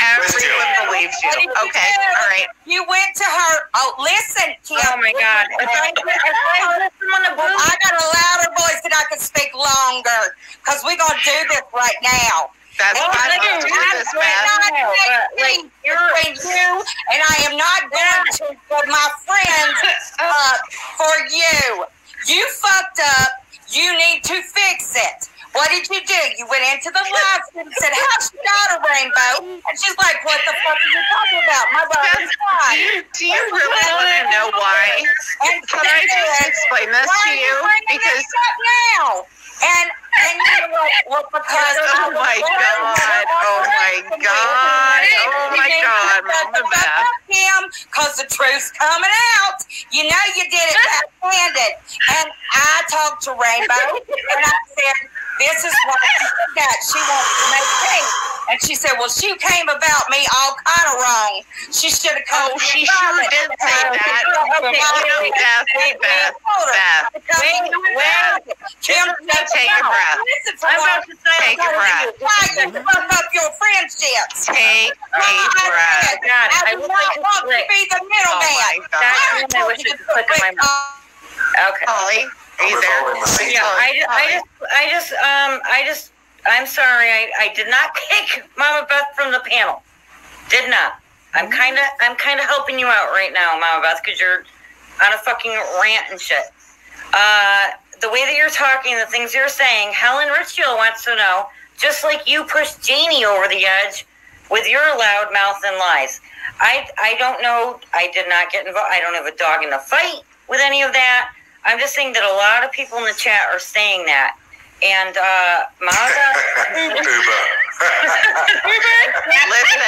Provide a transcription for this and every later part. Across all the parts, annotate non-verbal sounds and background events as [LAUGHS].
everyone believes you. What did you Okay. All right. You went to her. Oh, listen, Kim. Oh my God. If I, if I listen on the Well, I got a louder voice that I can speak longer because we're going to do this right now. That's Well, fine. listen, Let's do this, doing Beth. not No, but, between you, and I am not oh going to put my friends up [LAUGHS] oh. uh, for you. You fucked up. You need to fix it. What did you do? You went into the live stream and said, How's your daughter, Rainbow? And she's like, What the fuck are you talking about? My Do fine. you, do you really want to know why? And Can I just explain this to you? Because now? And and you were like, well, because Oh my God. Oh my God. Oh my God. Him, cause the truth's coming out. You know you did it [LAUGHS] backhanded. And I talked to Rainbow, and I said, "This is what she got. She wants to make cake." And she said, "Well, she came about me all kind of wrong. She should have come." Oh, she sure did say that. Okay, You know, Beth, Beth, Beth. Wait, wait. Kim, Take a breath. I'm about to say, Take a breath. why you fuck up your friendships. Take a breath. God, I I do would not like to want to be the Oh middleman. my God. That's I when I told wish you it to could click on my quit, uh, Okay. Holly, are you there? Holly. Yeah, I, I just, I just, um, I just, I'm sorry, I, I did not [LAUGHS] kick Mama Beth from the panel. Did not. I'm kind of, I'm kind of helping you out right now, Mama Beth, because you're on a fucking rant and shit. Uh, the way that you're talking, the things you're saying, Helen Richfield wants to know, just like you pushed Janie over the edge with your loud mouth and lies. I, I don't know. I did not get involved. I don't have a dog in the fight with any of that. I'm just saying that a lot of people in the chat are saying that. And uh, Mama Listen,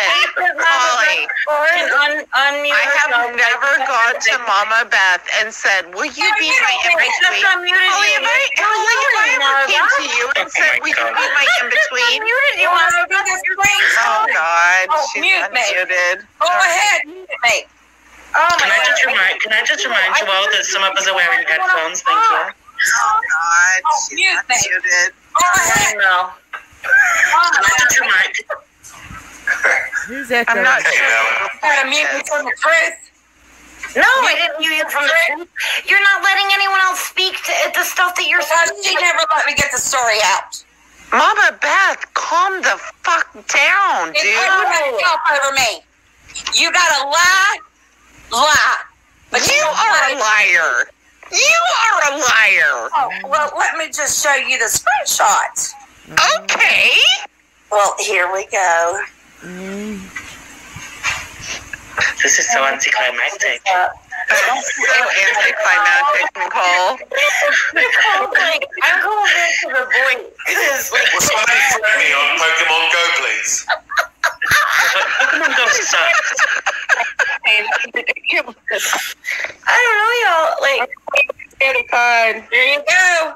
Holly, can un- unmute I have herself. never gone to Mama Beth and said, "Will you be my in between?" unmuted Holly, you. if I, Holly, if I ever came to you and said, "Will you be my in between?" Unmuted you, Mama to do this screen Oh? God, Oh, she's mute me. unmuted. Go ahead, mute me. Oh Can my I just remind? Can I just remind you all that some of us are wearing headphones? Thank you. Oh God, Oh, she's mute me. unmuted. Go ahead. No. Can I just remind? Who's I'm not Hey, sure. Helen. what the Gotta point mute from the truth. No, I didn't mute you from the truth. You're not letting anyone else speak to uh, the stuff that you're saying. she never let me get the story out. Mama Beth, calm the fuck down, You dude. put yourself over me. You gotta lie, lie. But You are a liar. You are a liar. Oh, well, let me just show you the screenshots. Okay. Well, here we go. This is so anticlimactic. Uh, [LAUGHS] So anticlimactic, Nicole. Nicole's like, I'm going back to the boy. Because, like, Will somebody friend me on Pokemon Go, please? Pokemon Go sucks. I don't know, y'all. Like, There you go.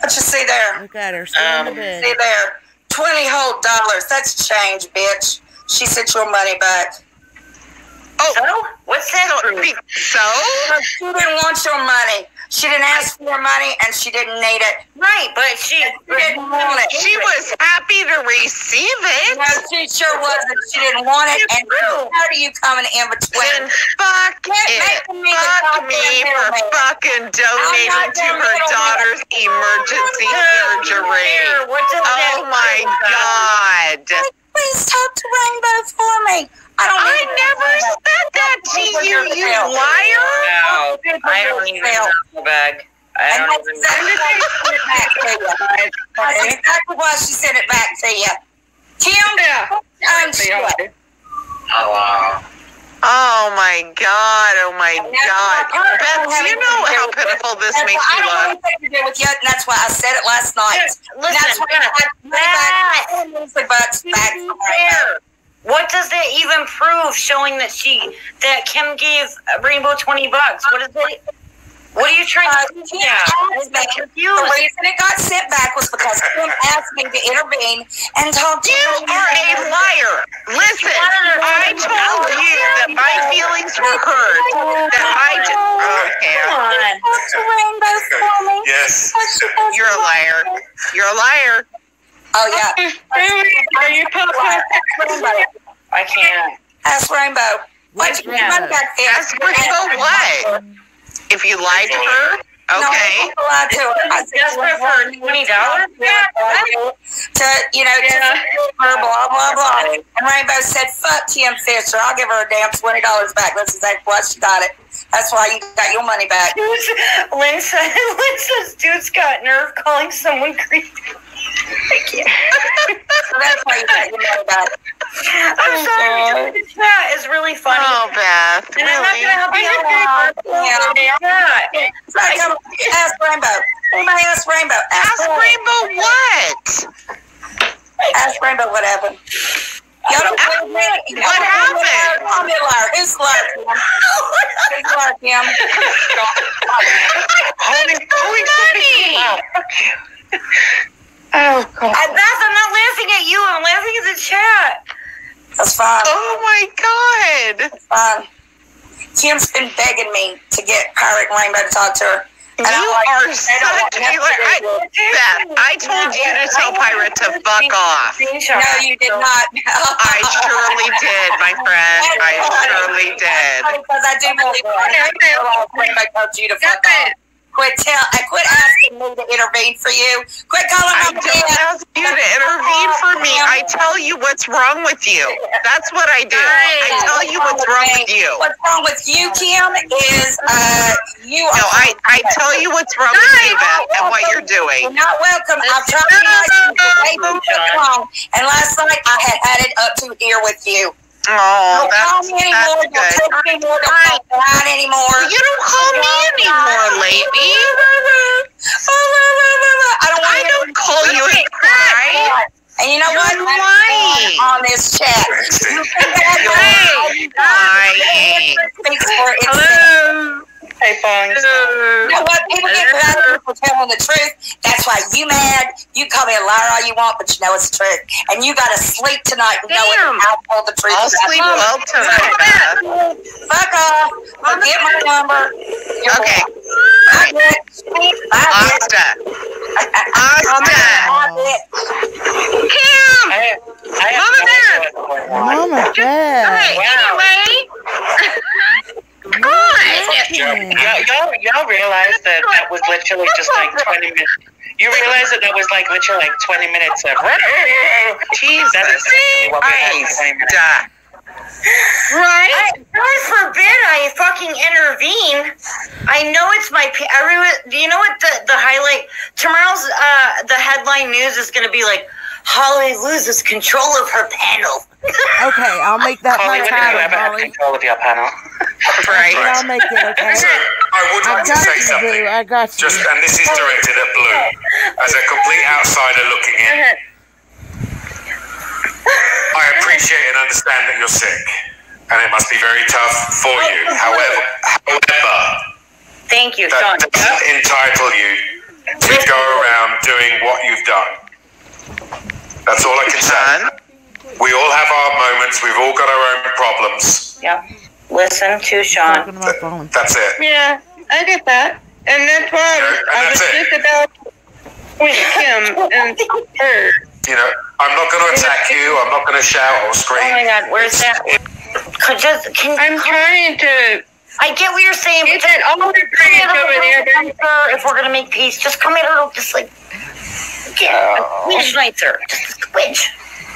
What you see there? Look at her, still the Um, bed. See there? 20 whole dollars. That's change, bitch. She sent your money back. so? What's that? So, proof? be- so? She didn't want your money. She didn't ask for money and she didn't need it. Right, but she. She didn't want it. She was happy to receive it. No, she sure wasn't. She didn't want it. And how do you coming in Then between? fuck it. making me the Fuck me for middleman. fucking donating to her middleman. daughter's emergency surgery. Here, what does that Oh my prove? god. Please talk to Rainbow for me. I don't I never said that to you, you liar. No, I don't even know bag. I And don't that's even know. exactly why she sent it back to you. That's exactly why she sent it back to you. Kim, unshut. Um, Hello. Oh, oh my god, oh my god. Beth, do you know how anything to do with pitiful this That's makes why you I don't look? have to do with you, and that's why I said it last night. Listen, that's why I got money back, bucks back from Rainbow. What does that even prove? Showing that she that Kim gave Rainbow twenty bucks. What is it? What are you trying Uh, to do? Kim Yeah, me- The reason it got sent back was because Kim asked me to intervene and talk to You You are a liar. Listen, I told you that my feelings were hurt. That I just. Okay. Come on. Talk to Rainbow. Yes. What she does You're a liar. You're a liar. Oh yeah. [LAUGHS] Are you I can't. Ask Rainbow. Why'd you get money back there? Ask Rainbow what? If you lied to her, No, okay. I lied to her. I said, Desperate for twenty dollars? to you know, to her blah blah blah. And Rainbow said, "Fuck Kim Fisher. I'll give her a damn twenty dollars back." That's exactly why she got it. That's why you got your money back. Lynn said, Lynn says, dude's got nerve calling someone creepy. Thank So that's why you got your money back. I'm oh, sorry. The chat really funny. Oh, Beth, and I'm not really? going to help you out. Yeah. Yeah. It's like, come, ask Rainbow. Anybody ask Rainbow? Ask Rainbow what? Ask Rainbow what happened. Y'all don't Ask believe me? What don't believe me? happened? Call me a liar. Who's the liar? Kim? Who's the liar, Kim? Holy, holy funny. Oh, God. I, Beth, I'm not laughing at you. I'm laughing at the chat. That's fine. Oh my God. That's fine. Kim's been begging me to get Pirate Rainbow to talk to her. You And I'm like, are they don't want such a. nothing I, do. Beth, I told you to tell Pirate to fuck off. No, you did not. I surely did, my friend. I [LAUGHS] surely did. Because I do believe Rainbow told you to fuck off. Quit tell. I quit asking me to intervene for you. Quit calling I my don't dad. ask you to intervene for me. I tell you what's wrong with you. That's what I do. I tell you what's wrong with you. What's wrong with you, Kim, is uh, you are. No, I, I tell you what's wrong with you, Beth, and what you're doing. You're not welcome. I've tried to ask you for way too long, and last night I had had it up to here with you. Oh, Don't call that's, me anymore. that's Don't good. text me anymore. Don't call anymore. You don't call me oh, anymore, lady. I don't I don't call you and cry. And you know You're what? lying. On this chat. [LAUGHS] That You're lying. Hello. Hey, Bongs. You know what? People get mad at me for telling the truth. That's why you mad. You call me a liar all you want, but you know it's the truth. And you got to sleep tonight knowing Damn. I told the truth. I'll about sleep you. well tonight, Beth. Fuck off. Forget my number. You're Okay. Bye, bitch. Asta. Asta. Kim. I, I Mama Bear. idea what's going on. Mama Beth. Hey, Wow. anyway. God. Y'all, y'all, y'all realize that that was literally just like 20 minutes. You realize that that was like literally like 20 minutes of. Jesus That is literally what we had in 20 Right? God forbid I fucking intervene. I know it's my. pa- Everyone, do you know what the the highlight tomorrow's uh the headline news is going to be like Holly loses control of her panel. Okay, I'll make that Holly, my when did you title, ever have Holly. control of your panel? [LAUGHS] Right. I'll make it, okay? So I would like to got say you, something. Boo. I got you. Just and this is directed at Blue, as a complete outsider looking in. I appreciate and understand that you're sick, and it must be very tough for you. Oh. However, however, Thank you, that Sean. doesn't entitle you to go around doing what you've done. That's all I can say. We all have our moments. We've all got our own problems. Yep. Listen to Sean. Talking to my phone. That's it. Yeah, I get that. And that's why I was, I was it. just about with him and her. You know, I'm not going to attack you. I'm not going to shout or scream. Oh my. God, where's that? Could just can I'm trying to I get what you're saying, get but that all the Come grades here, over there. nicer, If we're gonna make peace, just come here, little, just like get a oh. squidge nicer, just a squidge.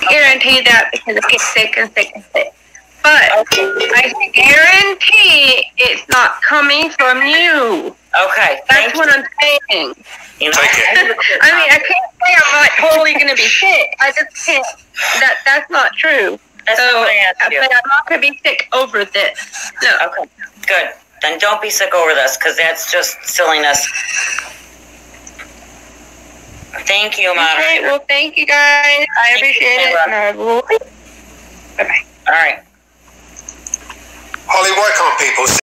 Guarantee that because I get sick and sick and sick. But I guarantee it's not coming from you. Okay, thank That's what I'm saying. you. Take it. I mean, I can't say I'm not totally going to be [LAUGHS] sick. I just can't. That that's not true. That's so, not what I asked you. but I'm not going to be sick over this. No. Okay, good. Then don't be sick over this, because that's just silliness. Thank you, Okay. moderator. Well, thank you guys. I Thank you, appreciate it. Kayla. And I will. Bye bye. All right. Holly, why can't people